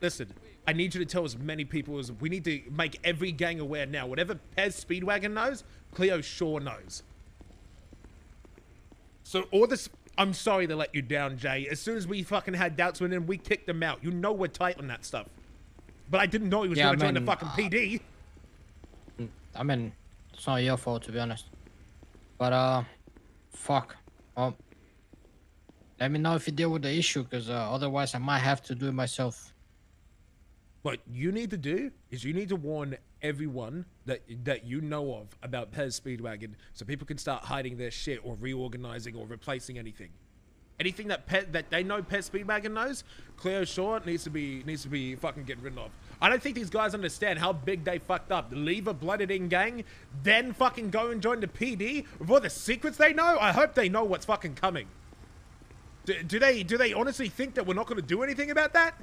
listen. I need you to tell as many people as we need to make every gang aware now. Whatever Pez Speedwagon knows, Cleo Shaw knows. So all this, I'm sorry to let you down, Jay. As soon as we fucking had doubts with him, we kicked him out. You know we're tight on that stuff. But I didn't know he was Yeah, going to join the fucking PD. I mean, it's not your fault to be honest. But uh, fuck. Let me know if you deal with the issue, cause uh, otherwise I might have to do it myself. What you need to do is you need to warn everyone that that you know of about Pez Speedwagon, so people can start hiding their shit or reorganizing or replacing anything. Anything that pet that they know Pez Speedwagon knows, Cleo Short needs to be needs to be fucking getting rid of. I don't think these guys understand how big they fucked up. Leave a blooded in gang, then fucking go and join the PD with all the secrets they know. I hope they know what's fucking coming. Do, do they do they honestly think that we're not going to do anything about that?